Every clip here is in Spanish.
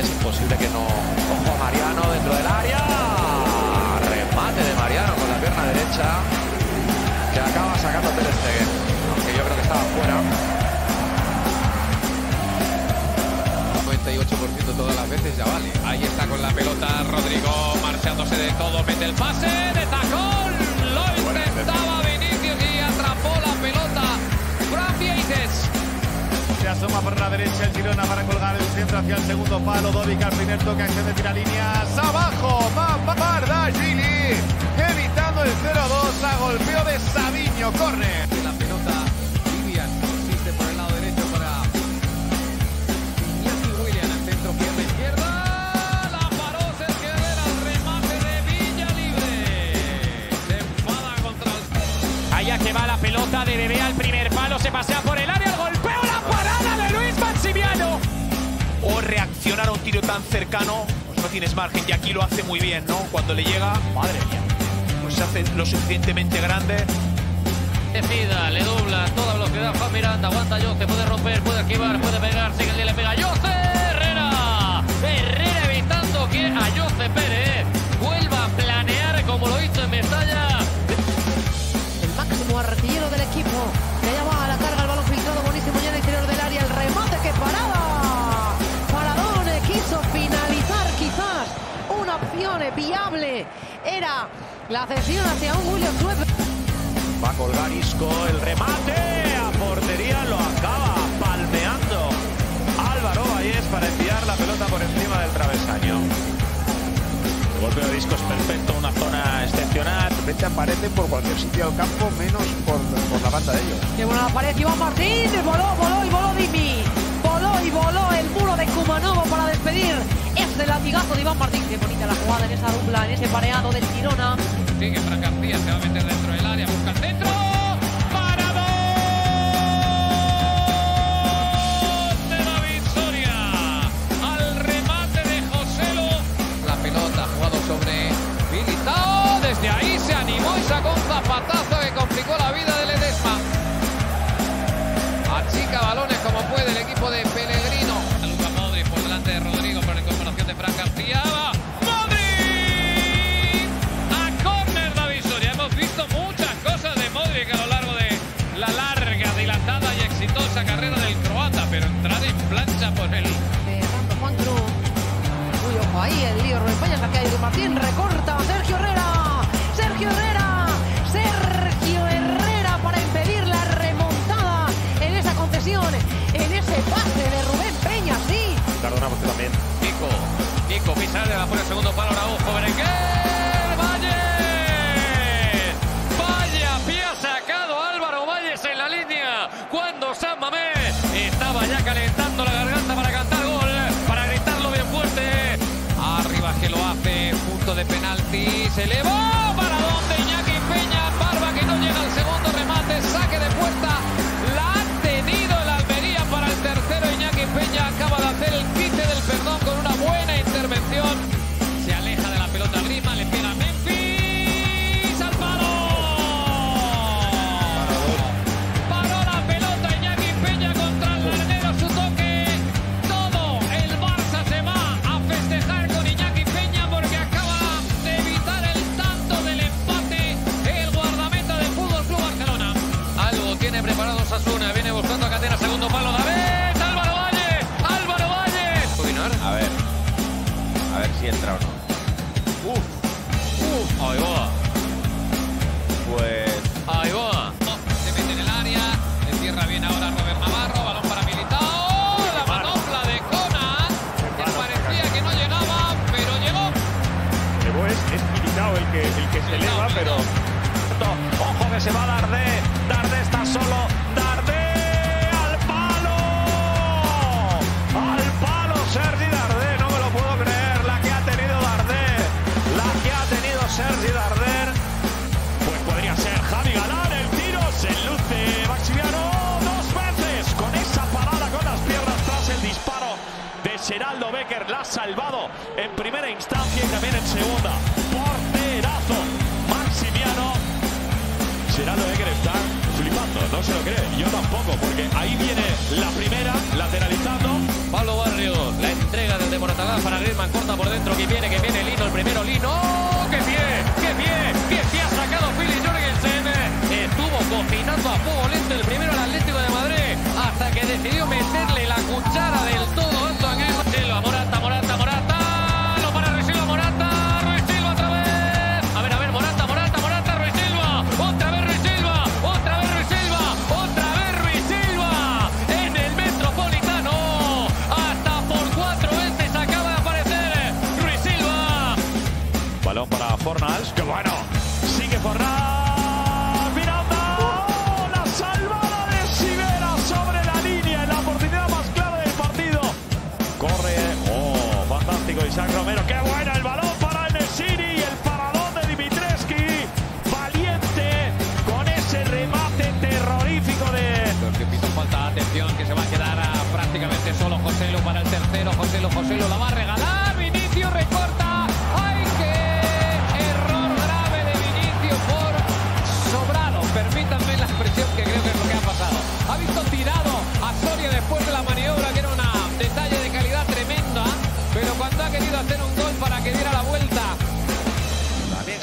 es imposible que no. Ojo a Mariano dentro del área. Remate de Mariano con la pierna derecha. Que acaba sacando Ter Stegen. Aunque yo creo que estaba fuera. 98% todas las veces ya vale. Ahí está con la pelota Rodrigo marchándose de todo, mete el pase de tacón. Lo intentaba derecha el Girona para colgar el centro hacia el segundo palo. Dovic al primer toque, acción de tiralíneas. Abajo, Gili evitando el 0-2 a golpeo de Sabiño. Corre. La pelota, Vivian insiste por el lado derecho para Iñaki William. El centro, pierna izquierda. La paró Sergio Herrera. Remate de Villa Libre. Se enfada contra el. Allá que va la pelota de Bebé al primer palo, se pasea por el tiro tan cercano, pues no tienes margen y aquí lo hace muy bien, ¿no? Cuando le llega, madre mía, pues se hace lo suficientemente grande. Decida, le dobla toda velocidad Juan Miranda, aguanta Yoce, puede romper, puede esquivar, puede pegar, sigue viable. Era la cesión hacia un Julio Suez. Va a colgar Isco. El remate a portería lo acaba palmeando Álvaro Valles para enviar la pelota por encima del travesaño. El golpeo de disco es perfecto, una zona excepcional. De repente aparecen por cualquier sitio del campo, menos por, por la banda de ellos. Que buena pared Iván Martín. Voló, voló y voló Dimi. Ese latigazo de Iván Martín. Qué bonita la jugada en esa dupla, en ese pareado del Girona. Sigue Fran García, se va a meter dentro del área, busca el centro. ¡Paradón de David Soria! Al remate de Joselo. La pelota jugado sobre Militao. Desde ahí se animó y sacó un zapatazo el lío Rubén Peña, saque de Martín, recorta Sergio Herrera. Penalti, se elevó Ahí va, Pues. ahí va. Se mete en el área, le cierra bien ahora Robert Navarro, balón para Militao, la manopla de Conan, que parecía que no llegaba, pero llegó. Llegó es, es Militao el que, el que se eleva, pero. Ojo que se va Dardé. Dardé está solo. Geraldo Becker. La ha salvado en primera instancia y también en segunda. Porterazo. Maximiano. Geraldo Becker está flipando, no se lo cree. Yo tampoco, porque ahí viene la primera, lateralizando. Pablo Barrios, la entrega del de Moratagán. para, Griezmann, corta por dentro, que viene, que viene Lino, el primero Lino. ¡Oh, ¡Qué pie! ¡Qué pie! ¡Qué pie ha sacado Philly Jorgensen! Estuvo cocinando a fuego lento el primero al Atlético de Madrid hasta que decidió meterle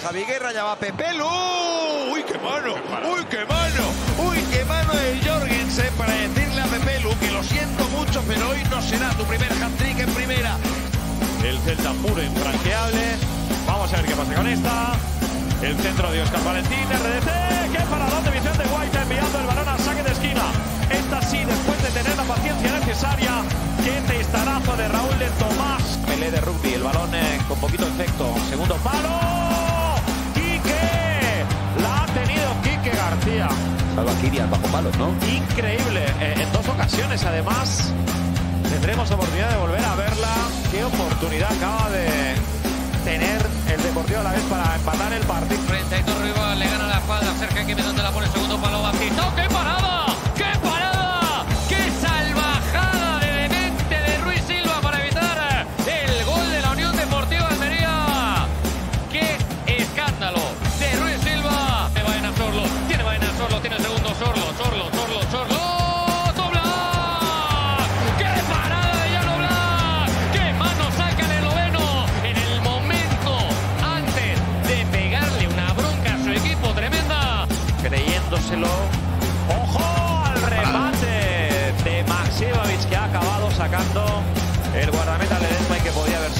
Javi Guerra llama a Pepe Lu. ¡Uy, qué mano! ¡Uy, qué mano! ¡Uy, qué mano de Jorgensen para decirle a Pepe Lu que lo siento mucho, pero hoy no será tu primer hat-trick en primera. El Celta puro, infranqueable. Vamos a ver qué pasa con esta. El centro de Oscar Valentín, RDC. ¡Qué paradón de Vicente Guaita enviando el balón al saque de esquina! Esta sí, después de tener la paciencia necesaria. ¡Qué testarazo de Raúl de Tomás! Pelé de rugby, el balón eh, con poquito efecto. Kirian bajo palos, ¿no? Increíble. Eh, en dos ocasiones, además. Tendremos oportunidad de volver a verla. Qué oportunidad acaba de tener el Deportivo a la vez para empatar el partido. 32 rival,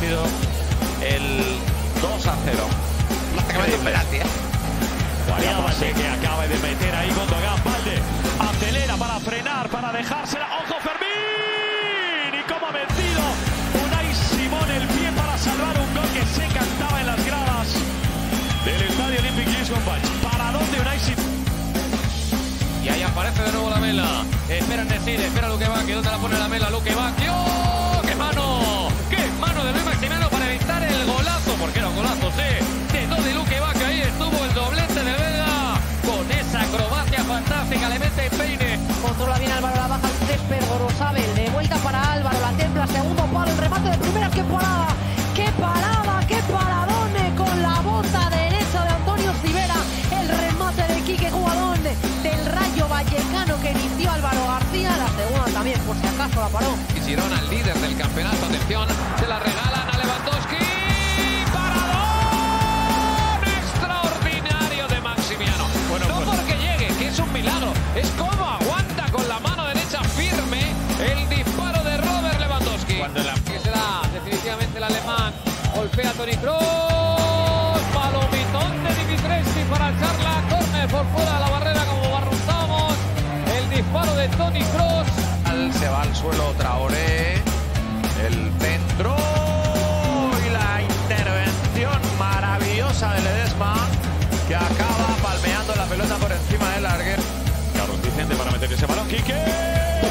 sido el 2 a 0. Increíble. Guardamate que acaba de meter ahí con Dogan Valde. Acelera para frenar, para dejársela. ¡Ojo Fermín! Y cómo ha metido Unai Simón el pie para salvar un gol que se cantaba en las gradas del Estadio Olympic Lisbon. Paradón de Unai Simón. Y ahí aparece de nuevo la mela. Espera en decir, espera Luque Bacchio. ¿Dónde la pone la mela? Luque Bacchio. La paró. Y Girona, el líder del campeonato. Atención, se la regalan a Lewandowski. ¡Paradón! Extraordinario de Maximiano. no porque llegue, que es un milagro. Es como aguanta con la mano derecha firme el disparo de Robert Lewandowski. Cuando la... Que será definitivamente el alemán. Golpea a Toni Kroos. Suelo Traoré. El centro. Y la intervención maravillosa de Ledesma que acaba palmeando la pelota por encima del larguero. Carlos Vicente para meter ese balón. Quique.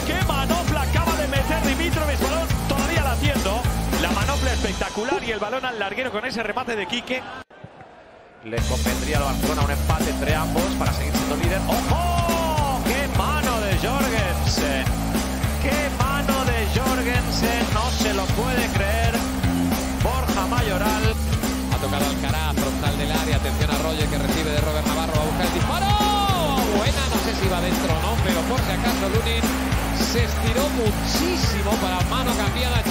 ¡Qué manopla acaba de meter Dimitrovic! Balón todavía la haciendo. La manopla espectacular y el balón al larguero con ese remate de Quique. Le convendría al Barcelona un empate entre ambos para seguir siendo líder. ¡Ojo! ¡Qué mano de Jorgensen! ¡Qué mano de Jorgensen! No se lo puede creer. Borja Mayoral. Ha tocado Alcaraz, frontal del área. Atención a Roger que recibe de Robert Navarro. Va a buscar el disparo. Buena, no sé si va dentro o no, pero por si acaso Lunin se estiró muchísimo para mano cambiada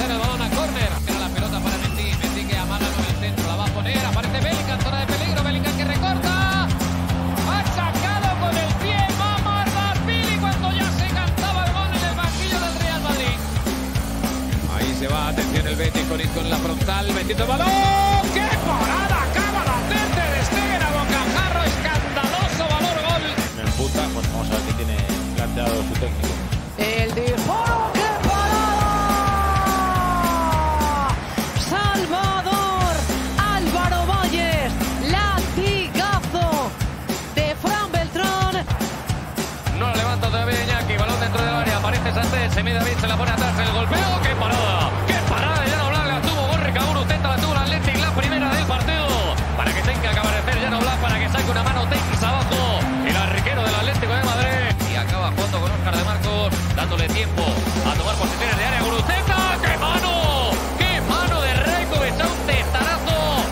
metiendo el balón. ¡Qué parada acaba de hacer Ter Stegen a bocajarro! Escandaloso valor gol. En puta, bueno, vamos a ver qué tiene planteado su técnico. El disparo, ¡qué parada! Salvador Álvaro Valles, latigazo de Fran Beltrán. No la levanta todavía Iñaki, balón dentro del área, aparece Santés, se mide David, se la pone atrás, el golpeo. ¡Qué parada! Dándole tiempo a tomar posiciones de área, Guruceta, ¡qué mano! ¡Qué mano de Rajkovic, a un testarazo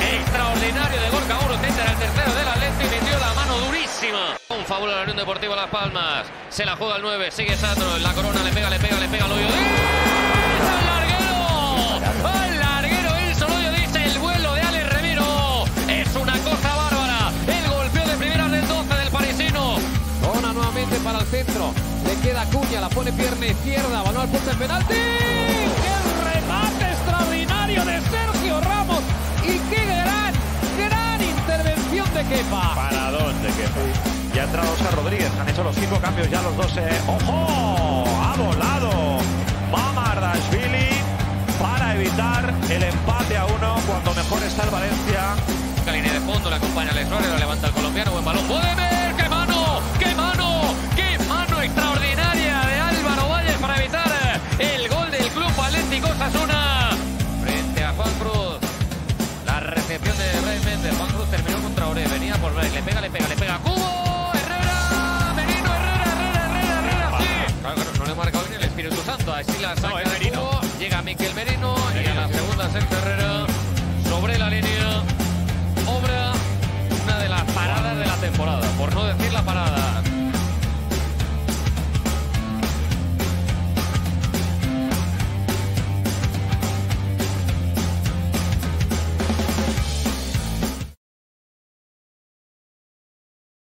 extraordinario de Gorka Guruceta, era el tercero del Atlético, metió la mano durísima. Un favor a la Unión Deportiva Las Palmas. Se la juega el 9, sigue Sandro. En la corona le pega, le pega, le pega al hoyo. ¡Al larguero! ¡Al larguero! El solo dice el vuelo de Alex Remiro. Es una cosa bárbara. El golpeo de primeras del 12 del parisino. Zona nuevamente para el centro. Queda Cuña, la pone pierna izquierda. Balón al punto de penalti. ¡Qué remate extraordinario de Sergio Ramos! Y qué gran, gran intervención de Kepa. Paradón de que Ya ha entrado Oscar Rodríguez. Han hecho los cinco cambios ya los dos. eh. ¡Ojo! Ha volado Mamardashvili para evitar el empate a uno cuando mejor está el Valencia. La línea de fondo, le acompaña Alex Suárez, Miquel Merino.